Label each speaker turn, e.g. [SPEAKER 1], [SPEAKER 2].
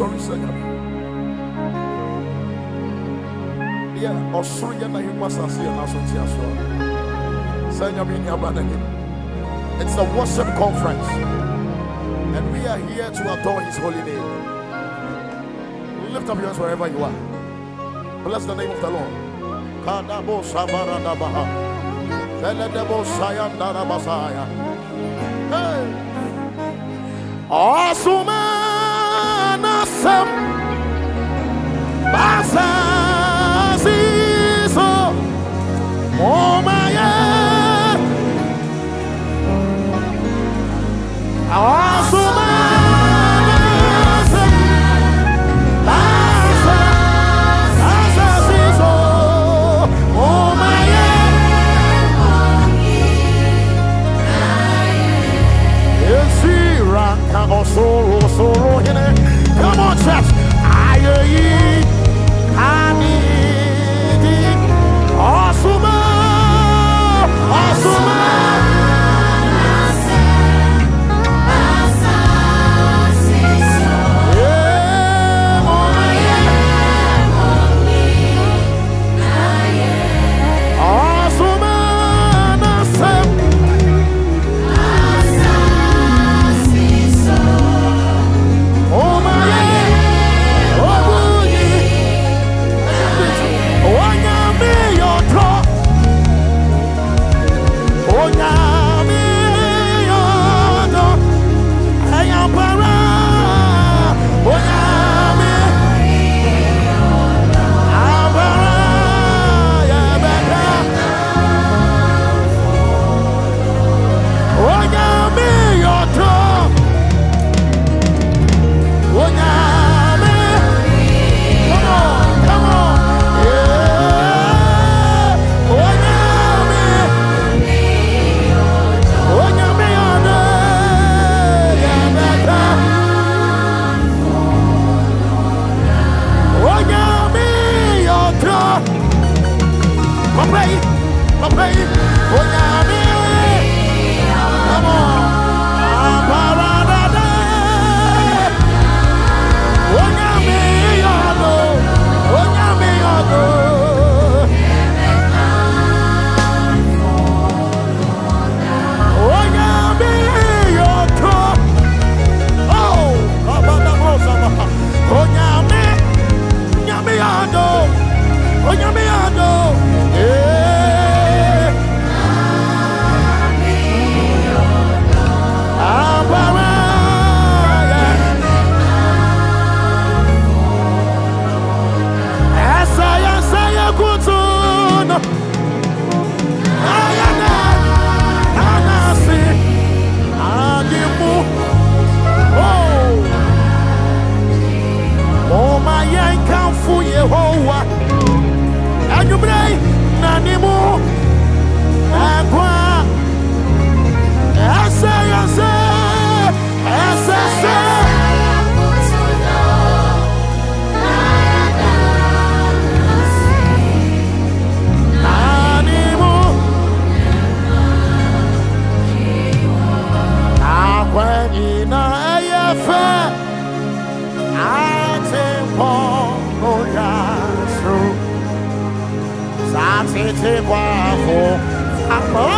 [SPEAKER 1] asɔre sɛ nyame yɛ ɔsoro yɛ n'ahemu asase yɛ n'aso sɛ nyame ni aba n'anim it's a worship conference. And we are here to adore his holy name. Lift up your hands wherever you are. Bless the name of the lord. Kadabo sabara dabaha veledebo sayanda rabasaya hey! Asumanasam coração passas isso o maior a sua Solo, solo. Come on, church. Ayeyi kanidi. Akpɔ